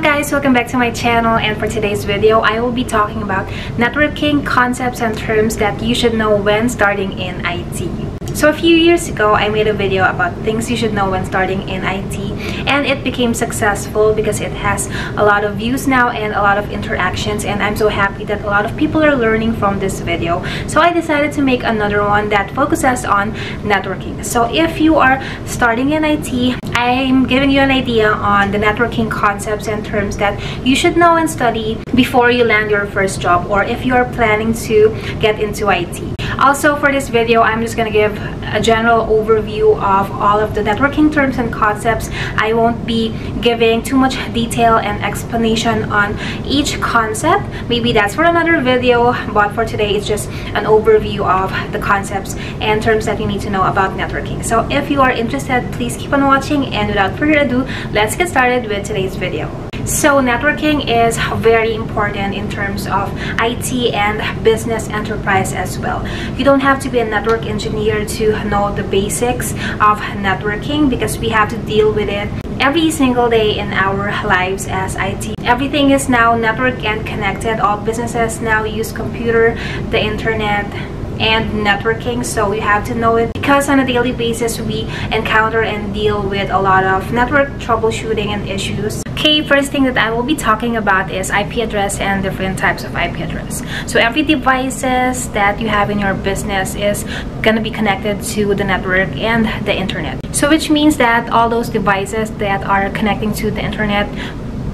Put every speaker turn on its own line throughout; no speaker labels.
guys, welcome back to my channel and for today's video I will be talking about networking concepts and terms that you should know when starting in IT. So a few years ago, I made a video about things you should know when starting in IT and it became successful because it has a lot of views now and a lot of interactions and I'm so happy that a lot of people are learning from this video. So I decided to make another one that focuses on networking. So if you are starting in IT, I'm giving you an idea on the networking concepts and terms that you should know and study before you land your first job or if you are planning to get into IT. Also for this video, I'm just gonna give a general overview of all of the networking terms and concepts. I won't be giving too much detail and explanation on each concept. Maybe that's for another video, but for today, it's just an overview of the concepts and terms that you need to know about networking. So if you are interested, please keep on watching and without further ado, let's get started with today's video. So networking is very important in terms of IT and business enterprise as well. You don't have to be a network engineer to know the basics of networking because we have to deal with it every single day in our lives as IT. Everything is now network and connected. All businesses now use computer, the internet, and networking so you have to know it because on a daily basis we encounter and deal with a lot of network troubleshooting and issues Okay, first thing that I will be talking about is IP address and different types of IP address. So every devices that you have in your business is gonna be connected to the network and the internet. So which means that all those devices that are connecting to the internet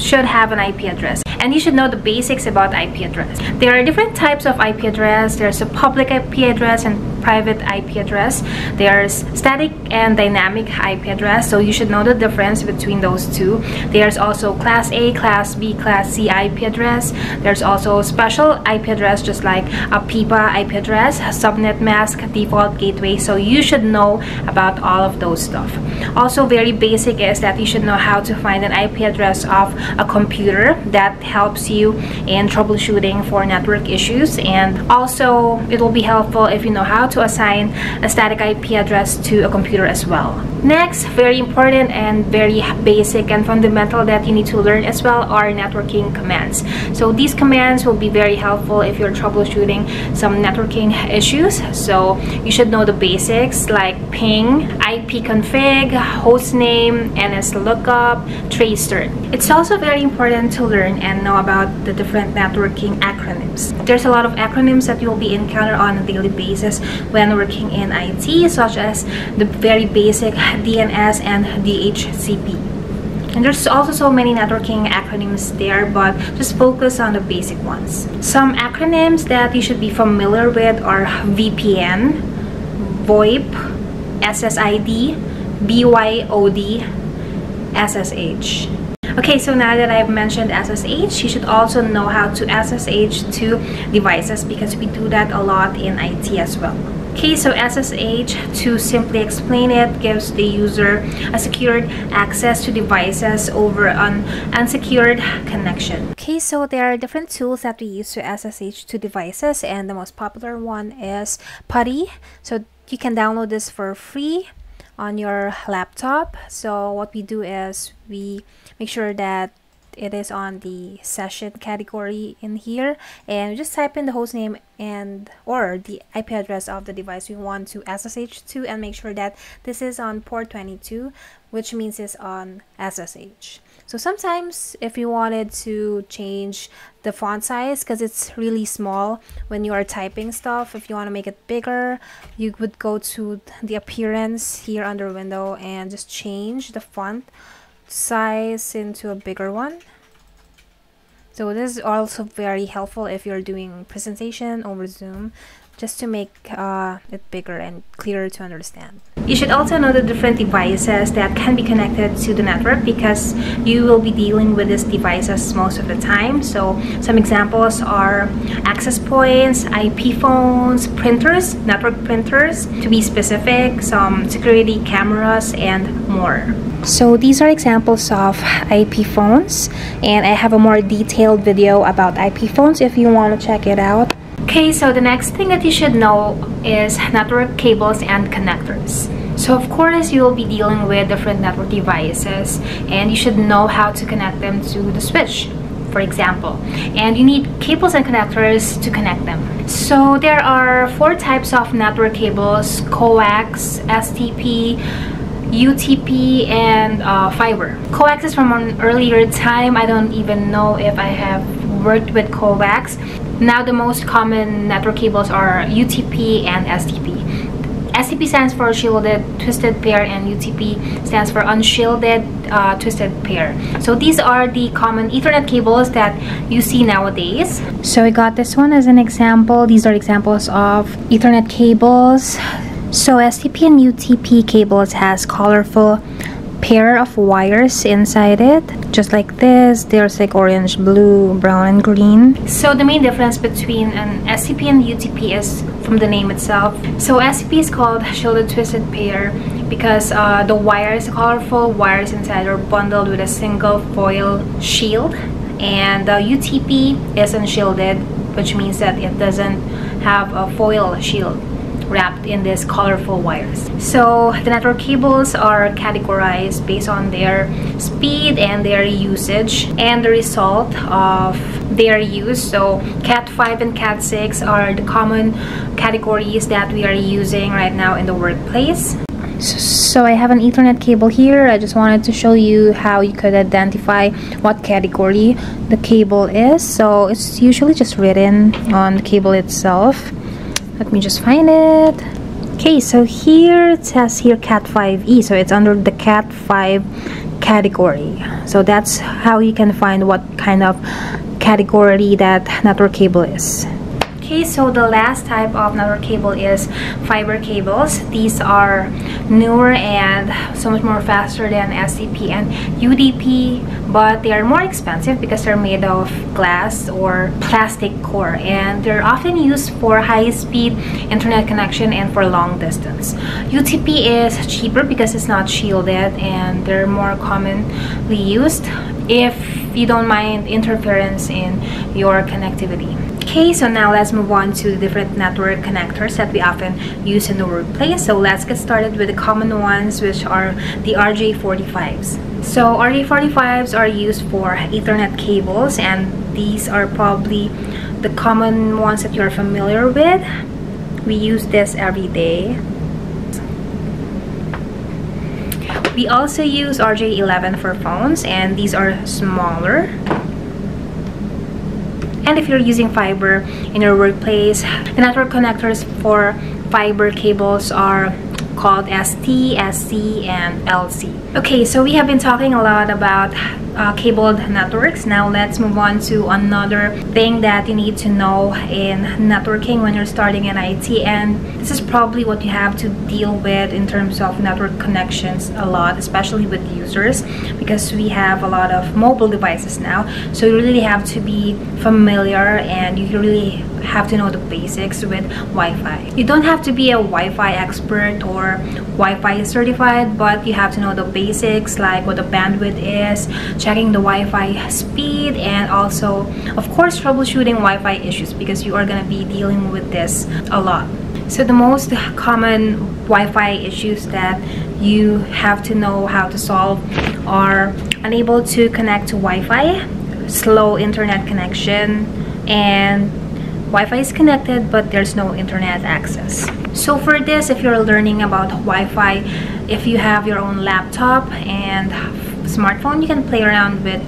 should have an IP address and you should know the basics about IP address. There are different types of IP address. There's a public IP address and private IP address. There's static and dynamic IP address, so you should know the difference between those two. There's also Class A, Class B, Class C IP address. There's also special IP address, just like APIPA IP address, subnet mask, default gateway, so you should know about all of those stuff. Also, very basic is that you should know how to find an IP address of a computer that helps you in troubleshooting for network issues and also it will be helpful if you know how to assign a static IP address to a computer as well. Next, very important and very basic and fundamental that you need to learn as well are networking commands. So these commands will be very helpful if you're troubleshooting some networking issues. So you should know the basics like ping, ipconfig, hostname, nslookup, tracer. It's also very important to learn and know about the different networking acronyms. There's a lot of acronyms that you'll be encountered on a daily basis when working in IT, such as the very basic DNS and DHCP. And there's also so many networking acronyms there, but just focus on the basic ones. Some acronyms that you should be familiar with are VPN, VoIP, SSID, BYOD, SSH. Okay, so now that I've mentioned SSH, you should also know how to SSH to devices because we do that a lot in IT as well. Okay, so SSH, to simply explain it, gives the user a secured access to devices over an unsecured connection. Okay, so there are different tools that we use to SSH to devices and the most popular one is PuTTY. So you can download this for free on your laptop. So what we do is we make sure that it is on the session category in here and just type in the host name and or the IP address of the device we want to SSH to and make sure that this is on port 22 which means it's on SSH so sometimes if you wanted to change the font size because it's really small when you are typing stuff if you want to make it bigger you would go to the appearance here under window and just change the font size into a bigger one so this is also very helpful if you're doing presentation over zoom just to make uh, it bigger and clearer to understand. You should also know the different devices that can be connected to the network because you will be dealing with these devices most of the time. So some examples are access points, IP phones, printers, network printers, to be specific, some security cameras, and more. So these are examples of IP phones and I have a more detailed video about IP phones if you want to check it out. Okay, so the next thing that you should know is network cables and connectors. So of course you will be dealing with different network devices and you should know how to connect them to the switch for example and you need cables and connectors to connect them so there are four types of network cables coax stp UTP and uh, fiber. Coax is from an earlier time. I don't even know if I have worked with coax. Now the most common network cables are UTP and STP. STP stands for shielded twisted pair and UTP stands for unshielded uh, twisted pair. So these are the common Ethernet cables that you see nowadays. So I got this one as an example. These are examples of Ethernet cables. So STP and UTP cables has colorful pair of wires inside it just like this. There's like orange blue brown and green. So the main difference between an STP and UTP is from the name itself. So STP is called shielded twisted pair because uh, the wires colorful wires inside are bundled with a single foil shield. And the UTP is unshielded which means that it doesn't have a foil shield wrapped in these colorful wires. So the network cables are categorized based on their speed and their usage and the result of their use. So Cat5 and Cat6 are the common categories that we are using right now in the workplace. So I have an ethernet cable here. I just wanted to show you how you could identify what category the cable is. So it's usually just written on the cable itself let me just find it. Okay so here it says here cat 5e so it's under the cat 5 category. So that's how you can find what kind of category that network cable is Okay, so the last type of network cable is fiber cables. These are newer and so much more faster than STP and UTP, but they are more expensive because they're made of glass or plastic core and they're often used for high-speed internet connection and for long distance. UTP is cheaper because it's not shielded and they're more commonly used if you don't mind interference in your connectivity. Okay, so now let's move on to the different network connectors that we often use in the workplace. So let's get started with the common ones, which are the RJ45s. So RJ45s are used for Ethernet cables and these are probably the common ones that you're familiar with. We use this every day. We also use RJ11 for phones and these are smaller and if you're using fiber in your workplace the network connectors for fiber cables are called ST, SC, and LC. Okay, so we have been talking a lot about uh, cabled networks. Now let's move on to another thing that you need to know in networking when you're starting in IT and this is probably what you have to deal with in terms of network connections a lot especially with users because we have a lot of mobile devices now so you really have to be familiar and you really have to know the basics with Wi-Fi. You don't have to be a Wi-Fi expert or Wi-Fi certified, but you have to know the basics like what the bandwidth is, checking the Wi-Fi speed, and also, of course, troubleshooting Wi-Fi issues because you are going to be dealing with this a lot. So the most common Wi-Fi issues that you have to know how to solve are unable to connect to Wi-Fi, slow internet connection, and Wi-Fi is connected but there's no internet access. So for this, if you're learning about Wi-Fi, if you have your own laptop and smartphone, you can play around with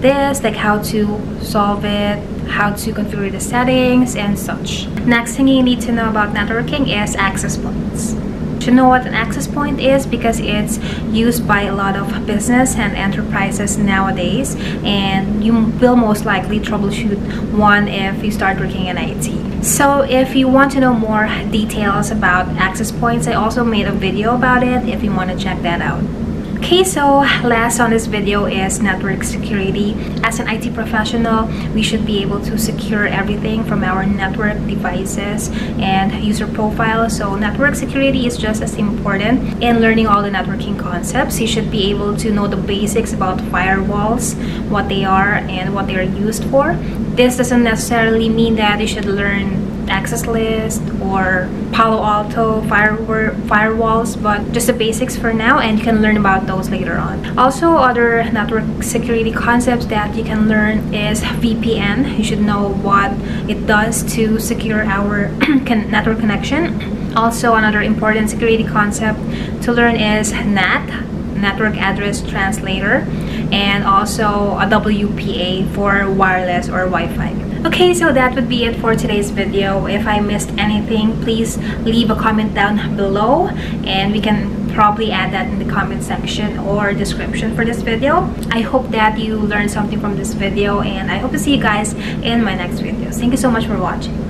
this, like how to solve it, how to configure the settings and such. Next thing you need to know about networking is access points to know what an access point is because it's used by a lot of business and enterprises nowadays and you will most likely troubleshoot one if you start working in IT. So if you want to know more details about access points, I also made a video about it if you want to check that out. Okay, so last on this video is network security. As an IT professional, we should be able to secure everything from our network devices and user profiles. So network security is just as important in learning all the networking concepts. You should be able to know the basics about firewalls, what they are and what they are used for. This doesn't necessarily mean that you should learn access list or Palo Alto firewall, firewalls, but just the basics for now and you can learn about those later on. Also, other network security concepts that you can learn is VPN. You should know what it does to secure our network connection. Also, another important security concept to learn is NAT, Network Address Translator, and also a WPA for wireless or Wi-Fi. Okay, so that would be it for today's video. If I missed anything, please leave a comment down below and we can probably add that in the comment section or description for this video. I hope that you learned something from this video and I hope to see you guys in my next videos. Thank you so much for watching.